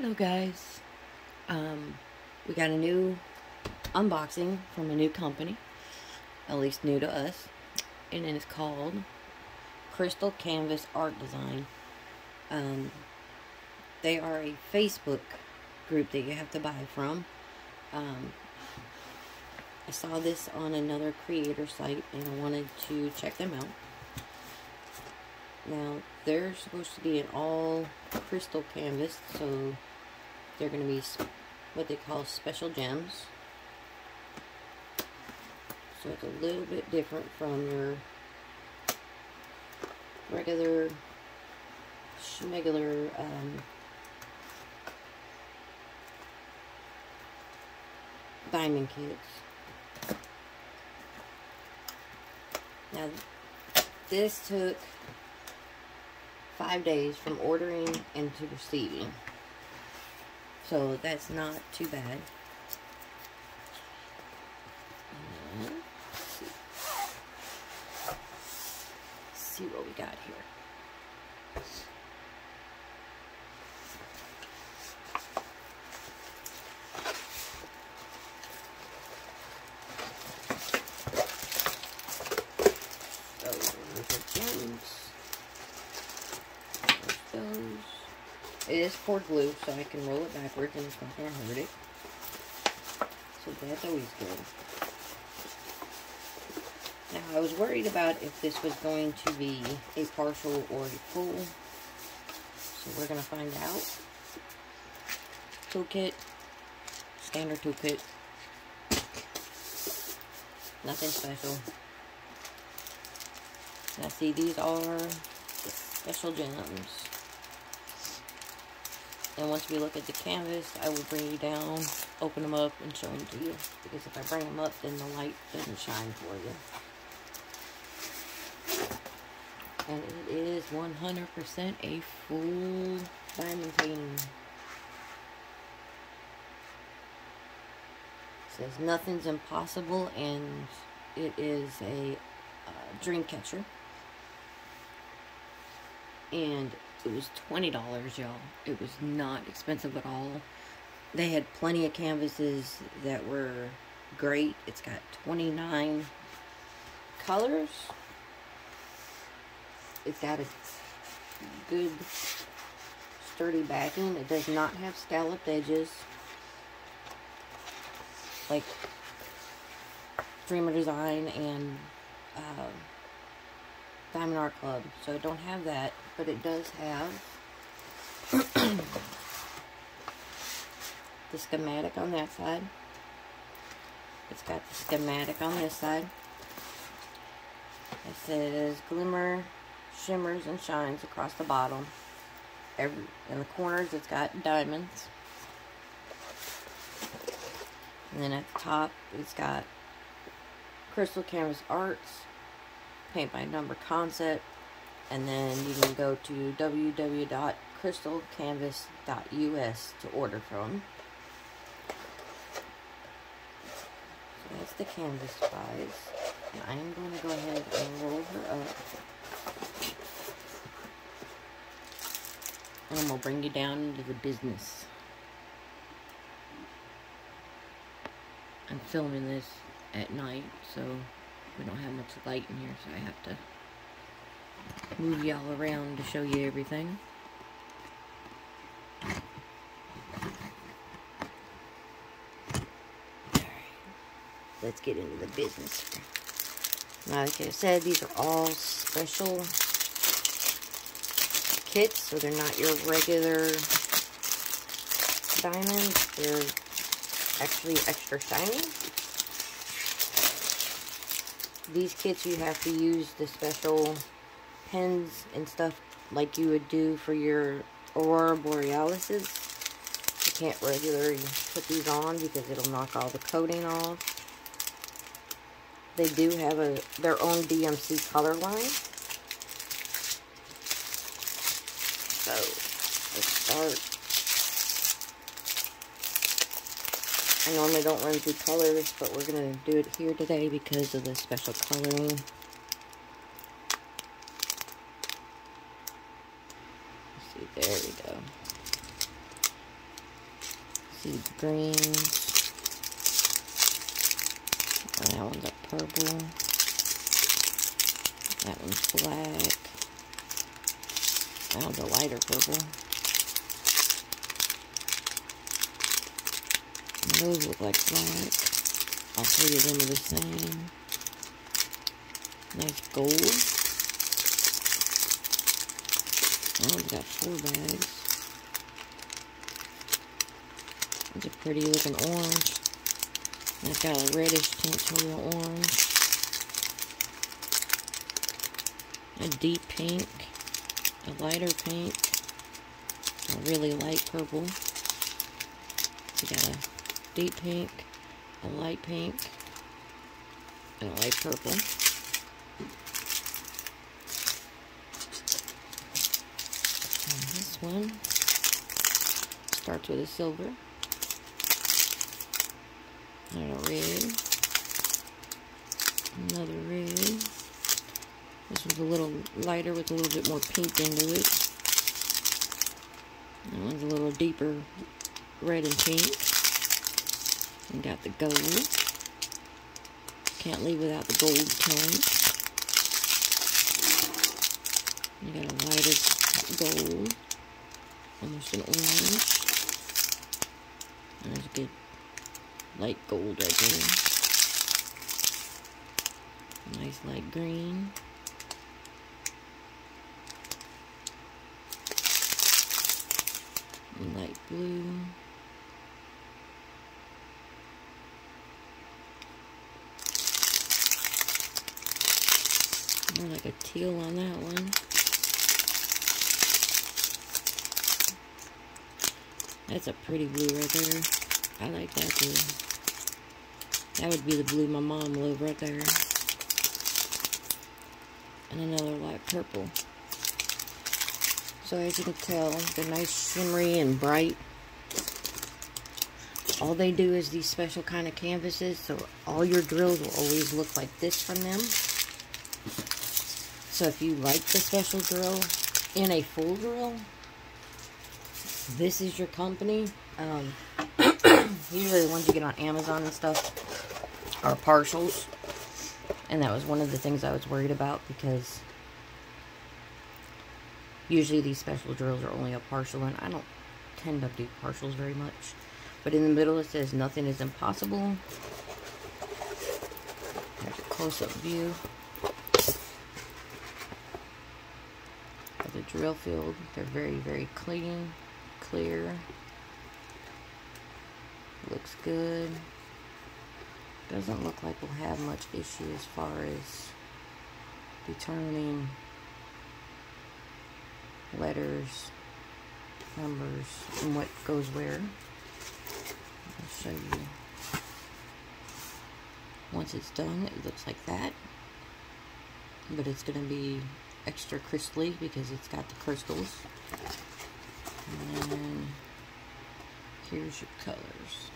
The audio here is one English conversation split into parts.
Hello guys. Um, we got a new unboxing from a new company, at least new to us, and it is called Crystal Canvas Art Design. Um, they are a Facebook group that you have to buy from. Um, I saw this on another creator site and I wanted to check them out. Now, they're supposed to be an all crystal canvas, so they're going to be what they call special gems. So it's a little bit different from your regular schmegular um, diamond kits. Now, this took five days from ordering and to receiving. So that's not too bad. See. see what we got here. It is poured glue, so I can roll it backwards and it's not going to hurt it. So that's always good. Now, I was worried about if this was going to be a partial or a full. So we're going to find out. Toolkit. Standard toolkit. Nothing special. Now see, these are special gems. And once we look at the canvas, I will bring you down, open them up, and show them to you. Because if I bring them up, then the light doesn't shine for you. And it is 100% a full diamond painting. Says nothing's impossible, and it is a uh, dream catcher. And it was $20, y'all. It was not expensive at all. They had plenty of canvases that were great. It's got 29 colors. It's got a good sturdy backing. It does not have scalloped edges. Like Dreamer Design and uh, Diamond Art Club. So I don't have that, but it does have the schematic on that side. It's got the schematic on this side. It says glimmer, shimmers, and shines across the bottom. Every in the corners, it's got diamonds. And then at the top, it's got Crystal Canvas Arts, paint by number concept and then you can go to www.crystalcanvas.us to order from. So that's the canvas size. And I am going to go ahead and roll her up. And we'll bring you down into the business. I'm filming this at night, so we don't have much light in here, so I have to move y'all around to show you everything. Let's get into the business. Now, like I said, these are all special kits, so they're not your regular diamonds. They're actually extra shiny these kits you have to use the special pens and stuff like you would do for your Aurora Borealises. You can't regularly put these on because it'll knock all the coating off. They do have a their own DMC color line. So, let's start I normally don't run through colors, but we're going to do it here today because of the special coloring. Let's see, there we go. See the greens. Oh, that one's a purple. That one's black. That one's a lighter purple. And those look like black. All three of them are the same. Nice gold. One's got four bags. It's a pretty looking orange. And it's got a reddish tint to the orange. A deep pink. A lighter pink. A really light purple. We got a deep pink, a light pink, and a light purple. This one starts with a silver and a red, another red. This one's a little lighter with a little bit more pink into it. That one's a little deeper red and pink. And got the gold. Can't leave without the gold tone. You got a lighter gold. Almost an orange. And there's a good light gold right there. Nice light green. light blue. More like a teal on that one. That's a pretty blue right there. I like that blue. That would be the blue my mom loved right there. And another light purple. So as you can tell, they're nice shimmery and bright. All they do is these special kind of canvases, so all your drills will always look like this from them. So if you like the special drill in a full drill, this is your company. Um, usually the ones you get on Amazon and stuff are partials. And that was one of the things I was worried about because usually these special drills are only a partial and I don't tend to do partials very much. But in the middle it says nothing is impossible. There's a close-up view. of the drill field. They're very, very clean, clear. Looks good. Doesn't look like we'll have much issue as far as determining letters, numbers, and what goes where. I'll show you. Once it's done, it looks like that. But it's going to be extra crystally because it's got the crystals. And here's your colors.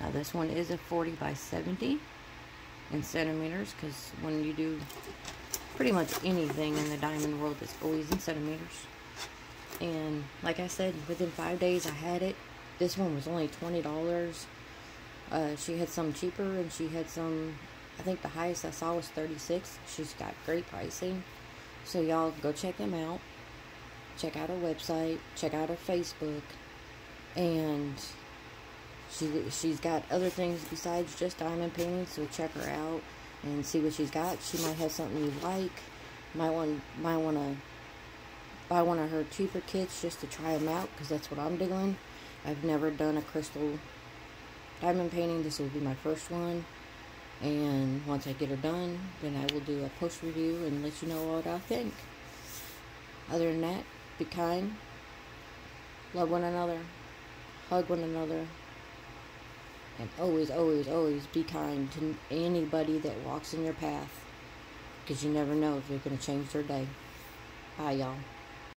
Now this one is a 40 by 70 in centimeters because when you do pretty much anything in the diamond world it's always in centimeters. And like I said, within five days I had it. This one was only $20 uh, she had some cheaper and she had some, I think the highest I saw was 36. She's got great pricing. So y'all go check them out. Check out her website. Check out her Facebook. And she she's got other things besides just diamond painting. So check her out and see what she's got. She might have something you like. Might want might want to buy one of her cheaper kits just to try them out because that's what I'm doing. I've never done a crystal diamond painting. This will be my first one. And once I get her done, then I will do a post review and let you know what I think. Other than that, be kind, love one another, hug one another, and always, always, always be kind to anybody that walks in your path because you never know if you're going to change their day. Bye, y'all.